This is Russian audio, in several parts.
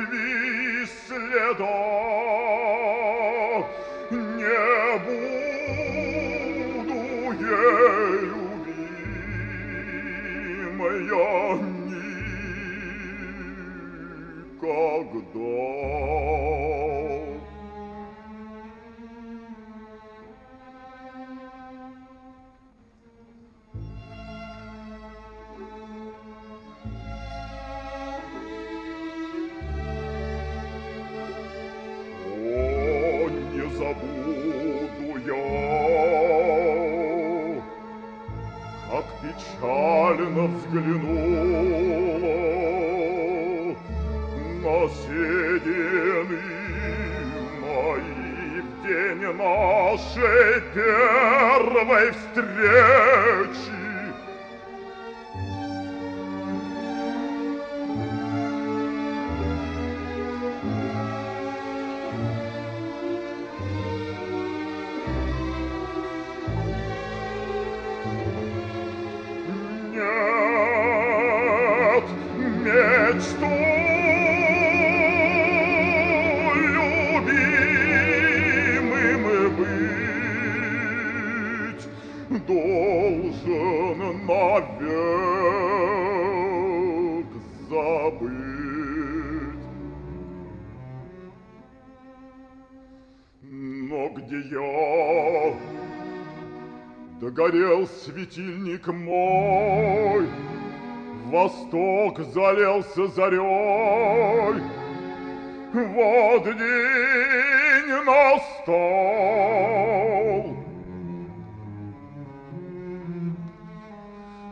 нет любви следа, не буду ей любимая никогда. Печально взглянула на седины мои в день нашей первой встречи. Должен навек забыть. Но где я Догорел светильник мой, Восток залился зарей. Вот день настал.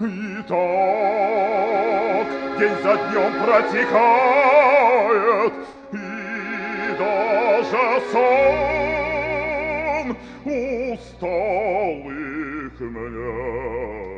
И так день за днем протекает, И даже сон усталых меня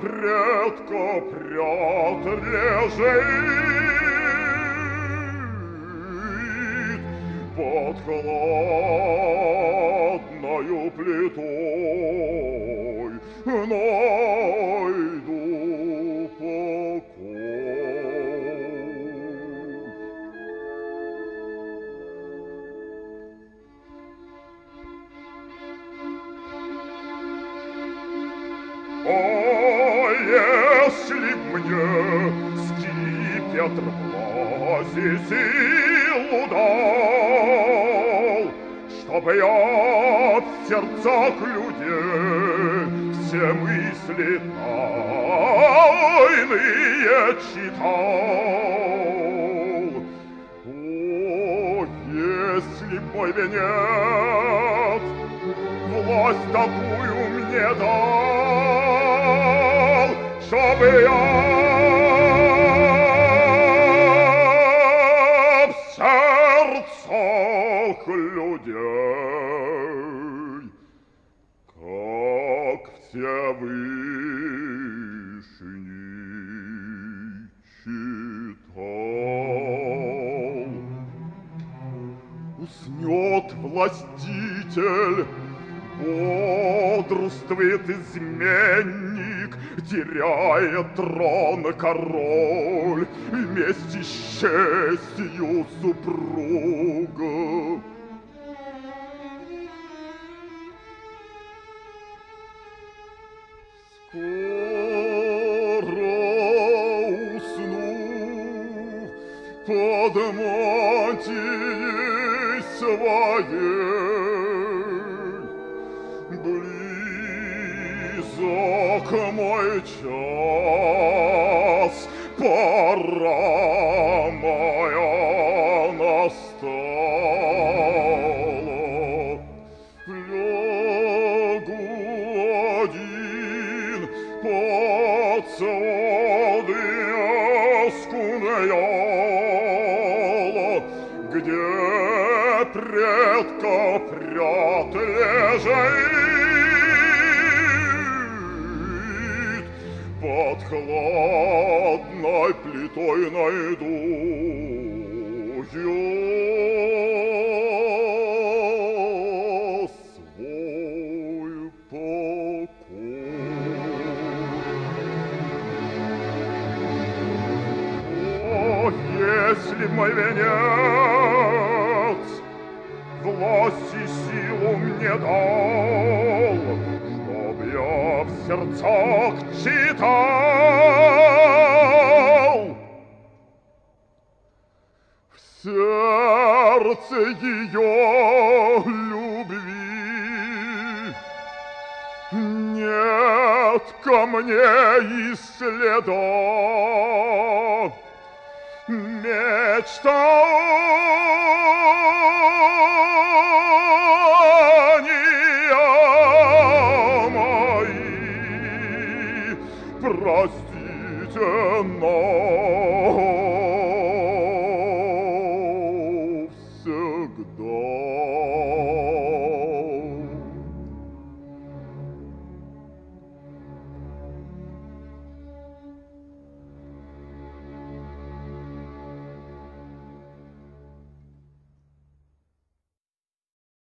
предко прят лежит под холодною плитой найду скипетр власти силу дал, Чтобы я в сердцах людей все мысли тайные читал. О, если б мой венец власть такую мне дал, чтобы я Уснет властитель, бодрствует изменник, теряет трон король вместе с честью супруга. Скоро усну под Близок мой час, пора моя настала. Лягу один под своды оскуняла, где предка прят лежит, под хладной плитой найду я свой покой. О, если мой венец власть и силу мне дал, сердцах читал, в сердце ее любви нет ко мне и следа. Мечтания